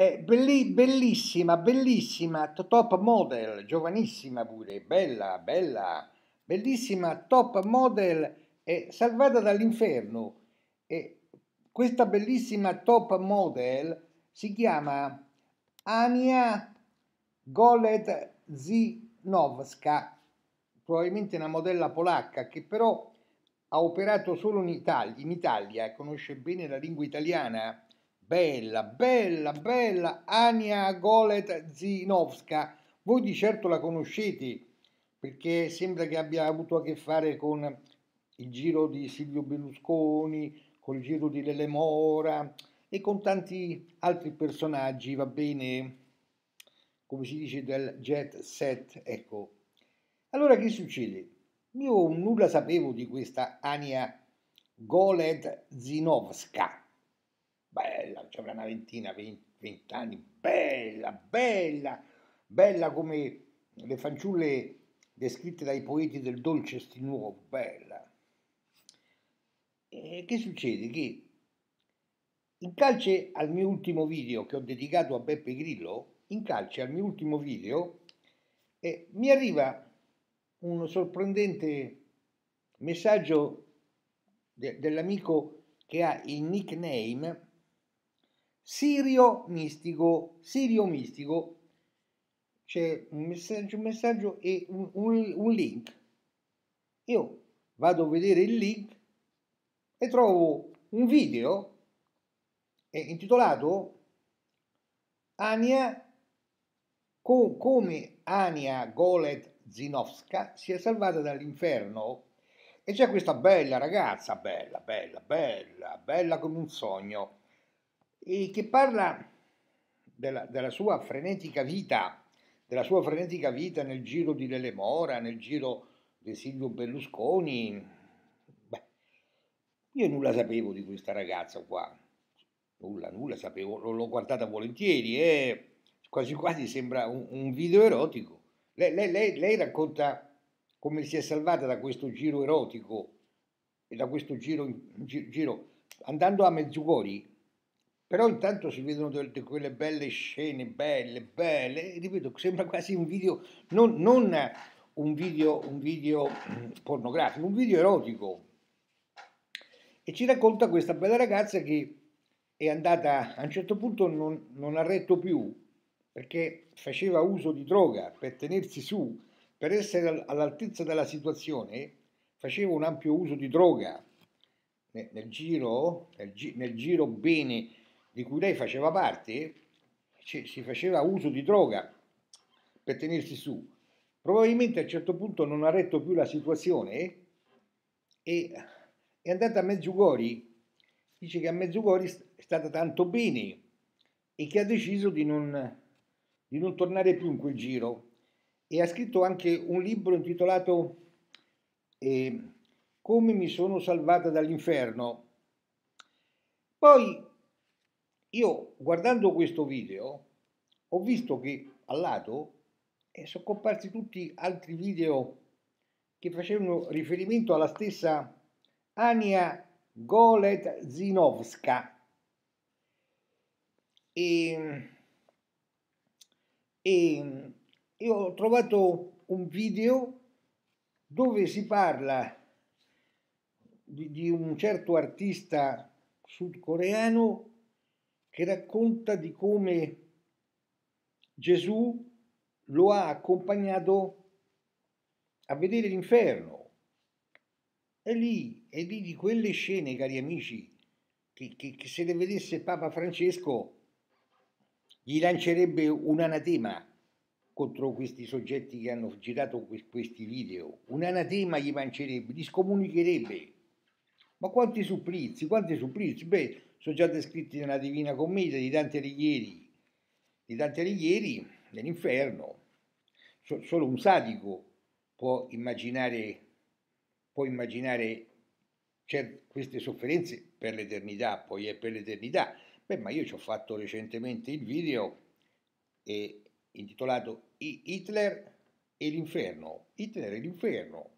È belli- bellissima, bellissima, top model, giovanissima pure, bella, bella, bellissima, top model, è salvata dall'inferno. E questa bellissima top model si chiama Ania Golet Zinowska, probabilmente una modella polacca che però ha operato solo in Italia, in Italia conosce bene la lingua italiana. Bella, bella, bella, Ania Golet Zinowska. Voi di certo la conoscete perché sembra che abbia avuto a che fare con il giro di Silvio Berlusconi, con il giro di Lele Mora e con tanti altri personaggi, va bene, come si dice, del jet set. Ecco. Allora che succede? Io nulla sapevo di questa Ania Goled Zinowska. Bella, c'avrà una ventina, vent'anni, bella, bella, bella come le fanciulle descritte dai poeti del dolce nuovo, bella. E che succede? Che in calce al mio ultimo video che ho dedicato a Beppe Grillo, in calce al mio ultimo video, eh, mi arriva un sorprendente messaggio de- dell'amico che ha il nickname Sirio Mistico. Sirio Mistico. C'è un messaggio, un messaggio e un, un, un link. Io vado a vedere il link e trovo un video intitolato Ania co- come Ania Golet Zinowska si è salvata dall'inferno e c'è questa bella ragazza, bella, bella, bella, bella come un sogno, e che parla della, della sua frenetica vita, della sua frenetica vita nel giro di Lele Mora, nel giro di Silvio Berlusconi. Beh, io nulla sapevo di questa ragazza qua, nulla, nulla sapevo, l'ho guardata volentieri e quasi quasi sembra un, un video erotico. Lei, lei, lei, lei, racconta come si è salvata da questo giro erotico e da questo giro, giro andando a Mezzucori, però intanto si vedono delle, quelle belle scene, belle, belle, ripeto, sembra quasi un video, non, non un, video, un video pornografico, un video erotico. E ci racconta questa bella ragazza che è andata, a un certo punto non, non ha retto più, perché faceva uso di droga per tenersi su, per essere all'altezza della situazione, faceva un ampio uso di droga nel, nel, giro, nel, nel giro bene di cui lei faceva parte, si faceva uso di droga per tenersi su. Probabilmente a un certo punto non ha retto più la situazione e è andata a Mezzucori, dice che a Mezzucori è stata tanto bene e che ha deciso di non di non tornare più in quel giro e ha scritto anche un libro intitolato eh, Come mi sono salvata dall'inferno. Poi io guardando questo video ho visto che al lato eh, sono comparsi tutti altri video che facevano riferimento alla stessa Ania Golet Zinowska. E e io ho trovato un video dove si parla di, di un certo artista sudcoreano che racconta di come Gesù lo ha accompagnato a vedere l'inferno. E lì, e lì di quelle scene, cari amici, che, che, che se le vedesse Papa Francesco gli lancerebbe un anatema contro questi soggetti che hanno girato questi video, un anatema gli lancerebbe, gli scomunicherebbe. Ma quanti supplizi, quanti supplizi? Beh, sono già descritti nella Divina Commedia di Dante Alighieri, di Dante Alighieri nell'inferno. So, solo un sadico può immaginare, può immaginare cert- queste sofferenze per l'eternità, poi è per l'eternità. Beh, ma io ci ho fatto recentemente il video eh, intitolato Hitler e l'inferno. Hitler e l'inferno.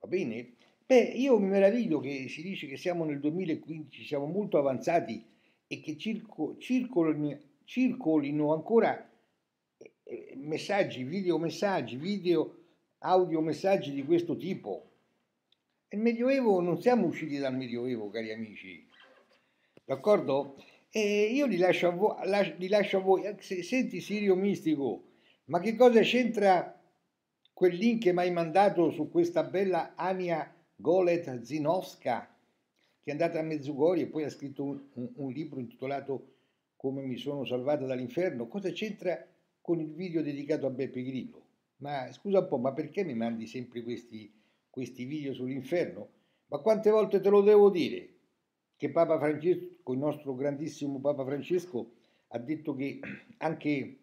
Va bene? Beh, io mi meraviglio che si dice che siamo nel 2015, siamo molto avanzati e che circo, circolino, circolino ancora eh, eh, messaggi, video messaggi, video, audio messaggi di questo tipo. Il Medioevo, non siamo usciti dal Medioevo, cari amici, d'accordo? E io li lascio a voi, li lascio a voi. Senti Sirio Mistico, ma che cosa c'entra quel link che mi hai mandato su questa bella Ania Golet Zinowska, che è andata a Mezzugorie e poi ha scritto un, un, un libro intitolato Come mi sono salvata dall'inferno? Cosa c'entra con il video dedicato a Beppe Grillo? Ma scusa un po', ma perché mi mandi sempre questi, questi video sull'inferno? Ma quante volte te lo devo dire? Che Papa Francesco, il nostro grandissimo Papa Francesco, ha detto che anche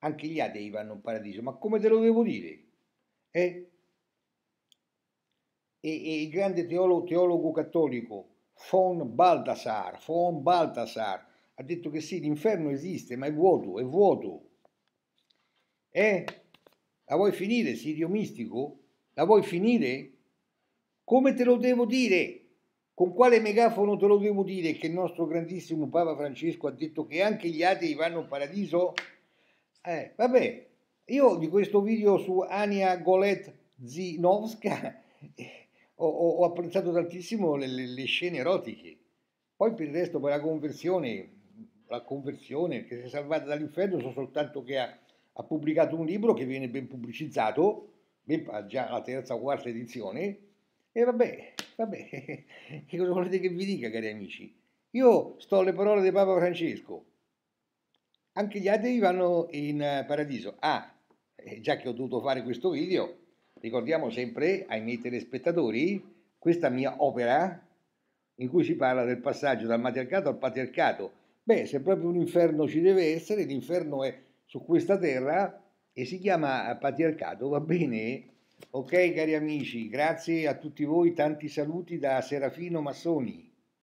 anche gli atei vanno in paradiso, ma come te lo devo dire? Eh? E, e, il grande teologo, teologo cattolico von Baltasar, von Baltasar ha detto che sì, l'inferno esiste, ma è vuoto, è vuoto. Eh? La vuoi finire, Sirio Mistico? La vuoi finire? Come te lo devo dire? Con quale megafono te lo devo dire che il nostro grandissimo Papa Francesco ha detto che anche gli atei vanno in paradiso? Eh, vabbè, io di questo video su Ania Golet Zinovska ho, ho, apprezzato tantissimo le, le, le, scene erotiche. Poi per il resto, per la conversione, la conversione che si è salvata dall'inferno, so soltanto che ha, ha pubblicato un libro che viene ben pubblicizzato, ben, già la terza o quarta edizione, e vabbè, vabbè, che cosa volete che vi dica, cari amici? Io sto alle parole di Papa Francesco anche gli atei vanno in eh, paradiso. Ah, già che ho dovuto fare questo video, ricordiamo sempre ai miei telespettatori questa mia opera in cui si parla del passaggio dal matriarcato al patriarcato. Beh, se proprio un inferno ci deve essere, l'inferno è su questa terra e si chiama patriarcato, va bene? Ok cari amici, grazie a tutti voi, tanti saluti da Serafino Massoni.